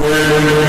Praise